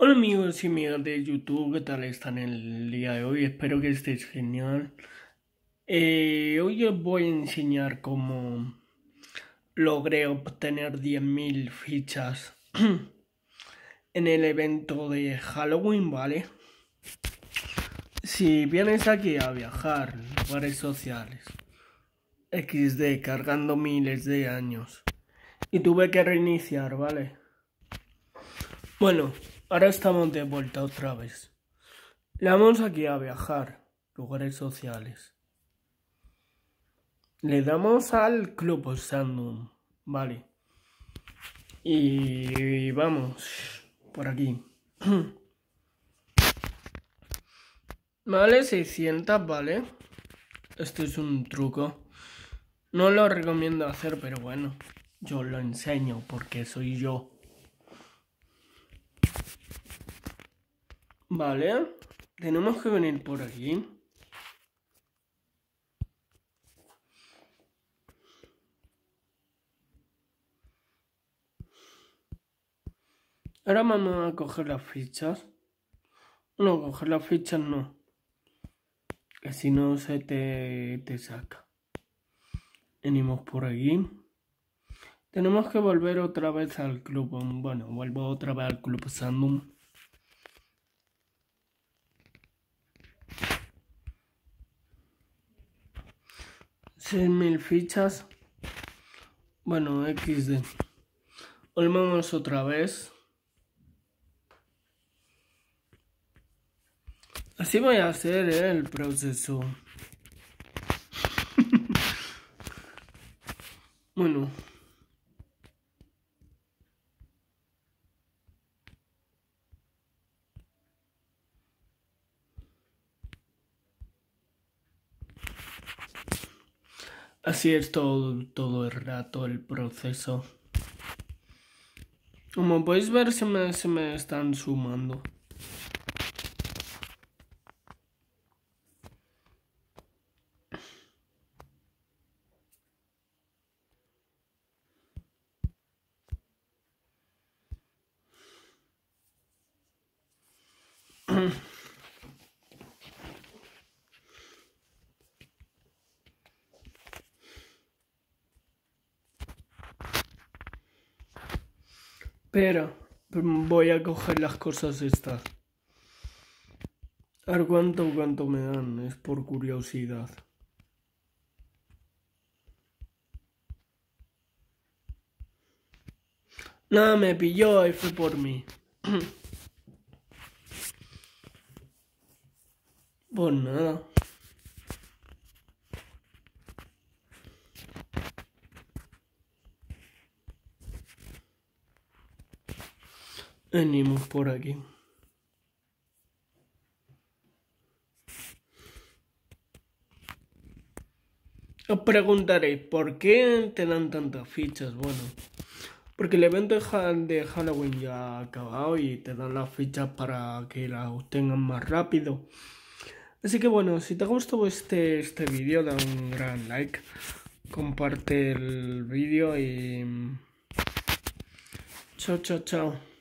Hola amigos y amigas de YouTube, ¿qué tal están el día de hoy? Espero que estéis genial. Eh, hoy os voy a enseñar cómo logré obtener 10.000 fichas en el evento de Halloween, ¿vale? Si vienes aquí a viajar, lugares sociales, XD cargando miles de años y tuve que reiniciar, ¿vale? Bueno, Ahora estamos de vuelta otra vez. Le damos aquí a viajar, lugares sociales. Le damos al Club Sandum, vale. Y vamos, por aquí. Vale, 600, vale. Esto es un truco. No lo recomiendo hacer, pero bueno, yo lo enseño porque soy yo. Vale, tenemos que venir por aquí. Ahora vamos a coger las fichas. No, coger las fichas no. Que si no se te, te saca. Venimos por aquí. Tenemos que volver otra vez al club. Bueno, vuelvo otra vez al club Sandum. 6000 fichas. Bueno, XD. Volvemos otra vez. Así voy a hacer ¿eh? el proceso. bueno. Así es todo, todo el rato el proceso. Como podéis ver se me, se me están sumando. Pero voy a coger las cosas estas. A ver cuánto, cuánto me dan, es por curiosidad. Nada, me pilló y fue por mí. pues nada. Venimos por aquí. Os preguntaréis, ¿por qué te dan tantas fichas? Bueno, porque el evento de Halloween ya ha acabado y te dan las fichas para que las obtengan más rápido. Así que bueno, si te ha gustado este, este vídeo, da un gran like, comparte el vídeo y... Chao, chao, chao.